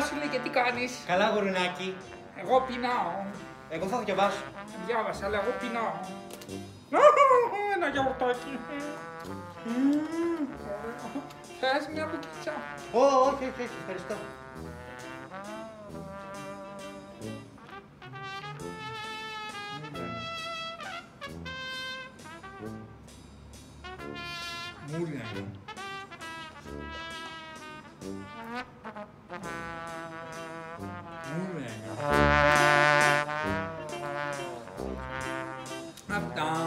σου λέει και τι κάνεις; Καλά, γουρνάκι. Εγώ πεινάω. Εγώ θα διαβάσω. Διάβασα, αλλά εγώ πεινάω. Ένα γιαουρτάκι. Μμμ, ωραίο. Θες μια μπουκίτσα. Ω, όχι, όχι, όχι, ευχαριστώ. Μούλα είναι. I've done.